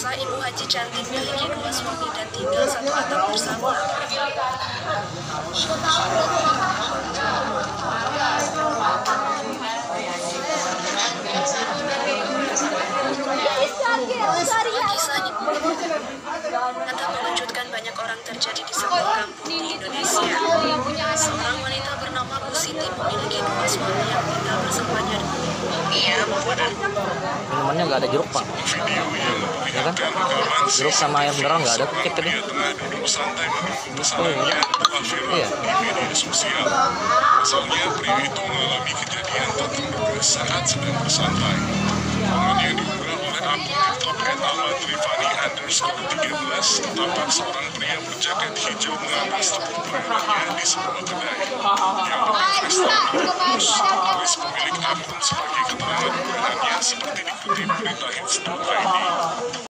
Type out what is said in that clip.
Pemirsa, Ibu Haji Cantik memiliki dua suami dan tinggal satu atap bersama. Kisah mengejutkan banyak orang terjadi di sebuah kampung di Indonesia. Seorang wanita bernama Bu Siti memiliki dua suami yang tinggal bersamanya. Minumannya nggak ada jeruk pak. Ya kan? Jeruk sama air mineral nggak ada kit tadi. Oh iya. Iya. Pasalnya pria itu mengalami kejadian terduga saat sedang bersantai. Tangannya diunggah oleh akun TikTok Alamat Rifani underscore 13 terdapat seorang pria berjaket hijau mengambil tepung perannya di sebuah kedai. Yang berpesta terus tulis pemilik akun sebagai keterangan 足も出てくる。なんかヘッドがね。